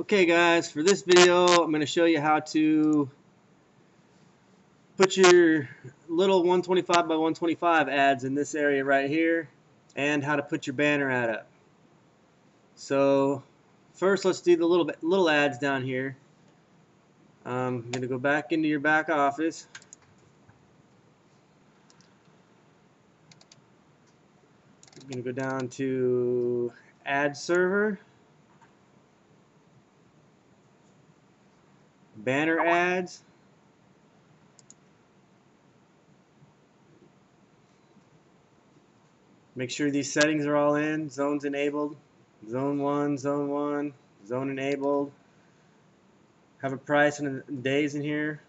Okay guys, for this video I'm going to show you how to put your little 125 by 125 ads in this area right here and how to put your banner ad up. So first let's do the little little ads down here. Um, I'm going to go back into your back office. I'm going to go down to ad server banner ads. Make sure these settings are all in. Zones enabled. Zone 1 zone 1 zone enabled. Have a price and days in here.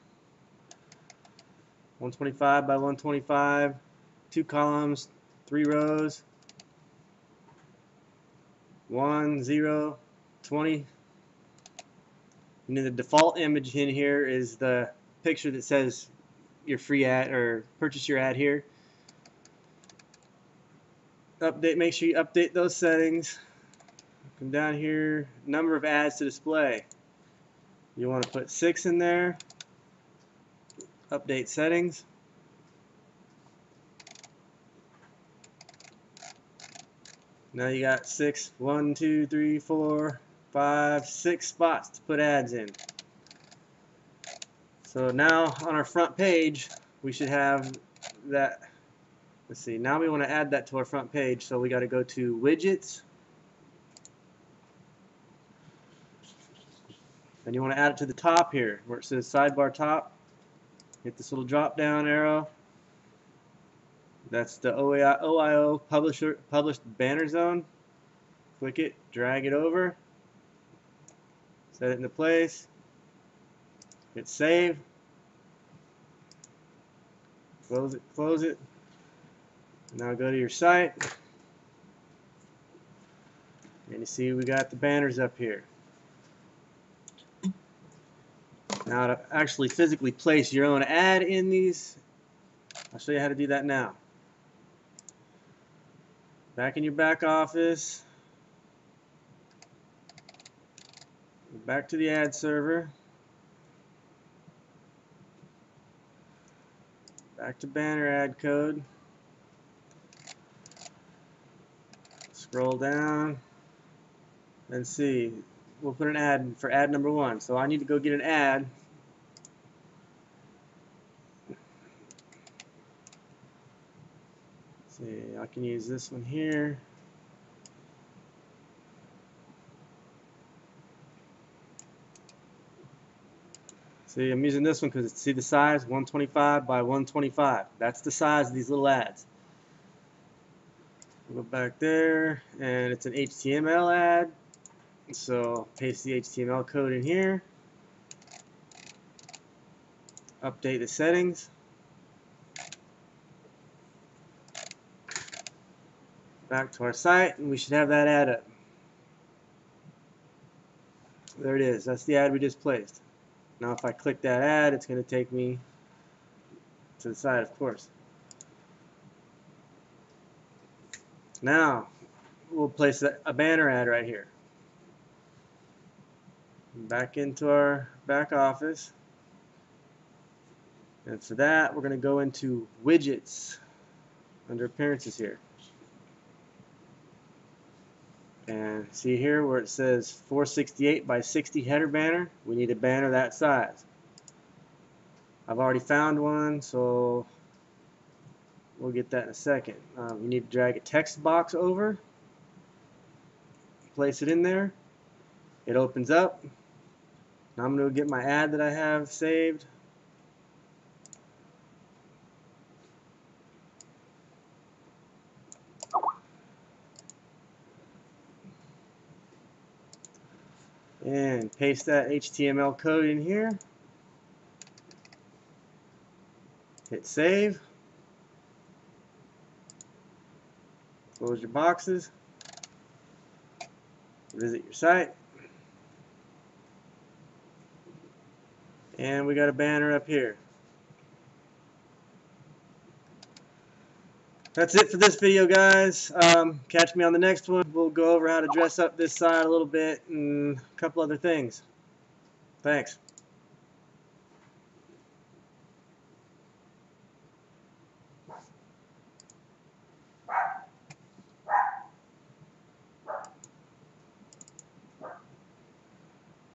125 by 125 two columns three rows. 1 0 20 and then the default image in here is the picture that says your free ad or purchase your ad here. Update, make sure you update those settings. Come down here, number of ads to display. You want to put six in there. Update settings. Now you got six, one, two, three, four, five, six spots to put ads in. So now on our front page, we should have that. Let's see, now we want to add that to our front page, so we got to go to widgets. And you want to add it to the top here, where it says sidebar top. Hit this little drop down arrow. That's the OIO publisher published banner zone. Click it, drag it over set it into place, hit save, close it, close it. Now go to your site, and you see we got the banners up here. Now to actually physically place your own ad in these, I'll show you how to do that now. Back in your back office, back to the ad server. Back to banner ad code. Scroll down and see. We'll put an ad for ad number one. So I need to go get an ad. See, I can use this one here. See, I'm using this one because see the size, 125 by 125. That's the size of these little ads. Go back there, and it's an HTML ad. So paste the HTML code in here. Update the settings. Back to our site, and we should have that ad up. There it is. That's the ad we just placed. Now if I click that ad, it's going to take me to the side, of course. Now, we'll place a banner ad right here. Back into our back office. And for that, we're going to go into widgets under appearances here. And see here where it says 468 by 60 header banner, we need a banner that size. I've already found one, so we'll get that in a second. Um, you need to drag a text box over, place it in there, it opens up. Now I'm going to get my ad that I have saved. And paste that HTML code in here. Hit save. Close your boxes. Visit your site. And we got a banner up here. that's it for this video, guys. Um, catch me on the next one. We'll go over how to dress up this side a little bit and a couple other things. Thanks.